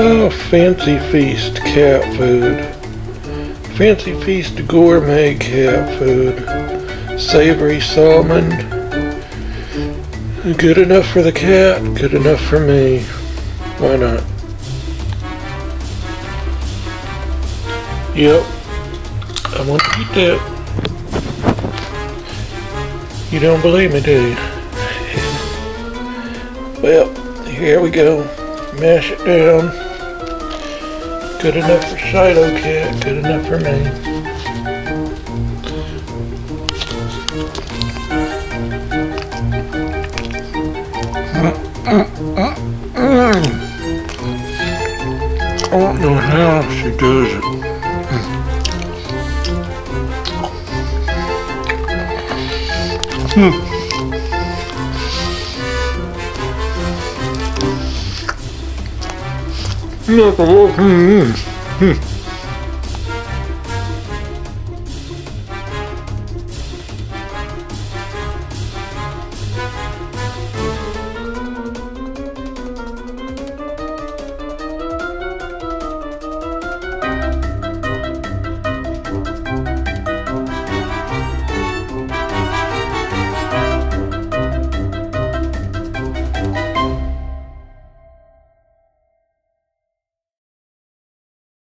Oh, Fancy Feast cat food. Fancy Feast gourmet cat food. Savory salmon. Good enough for the cat, good enough for me. Why not? Yep. I want to eat that. You don't believe me, do you? well, here we go. Mash it down. Good enough for Shiloh Cat, good enough for me. I don't know how she does it. Hmm. Look, hmm.